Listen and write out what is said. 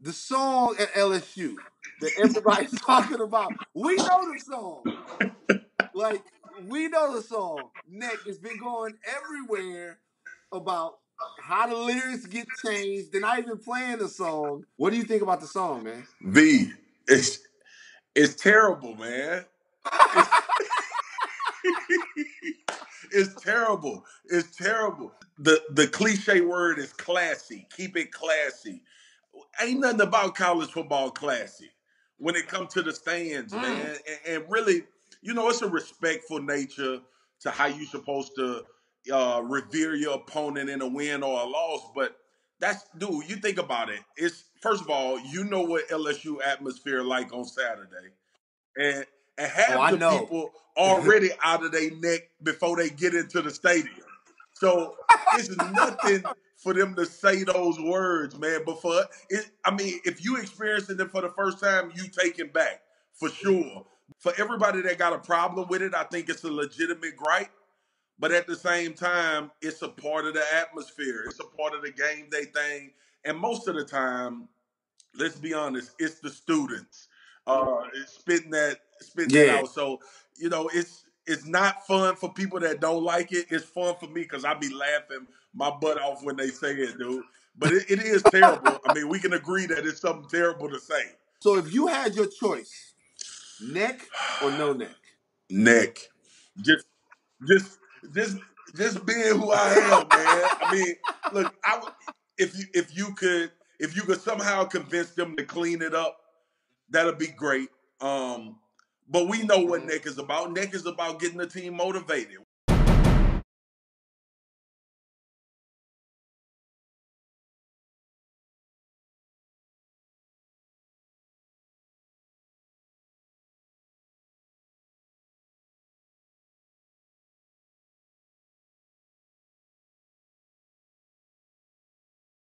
the song at LSU that everybody's talking about. We know the song. Like we know the song. Nick has been going everywhere about how the lyrics get changed. They're not even playing the song. What do you think about the song, man? V, it's it's terrible, man. It's, it's terrible. It's terrible. The the cliche word is classy. Keep it classy. Ain't nothing about college football classy when it comes to the stands, Mm. man. And, and really, you know, it's a respectful nature to how you're supposed to uh, revere your opponent in a win or a loss. But that's dude, you think about it. It's first of all, you know what LSU atmosphere like on Saturday. And and half Oh, the know. people already out of their neck before they get into the stadium. So it's nothing for them to say those words, man. But for it, I mean, if you experiencing it for the first time, you take it back for sure. For everybody that got a problem with it, I think it's a legitimate gripe. But at the same time, it's a part of the atmosphere. It's a part of the game day thing. And most of the time, let's be honest, it's the students uh spitting that spitting that Yeah. out. So, you know, it's it's not fun for people that don't like it. It's fun for me because I be laughing my butt off when they say it, dude. But it, it is terrible. I mean, we can agree that it's something terrible to say. So if you had your choice, neck or no neck? Nick, just just just just being who I am, man. I mean, look, I would if you if you could if you could somehow convince them to clean it up, that'd be great. Um, but we know what. Neck is about. Neck is about getting the team motivated.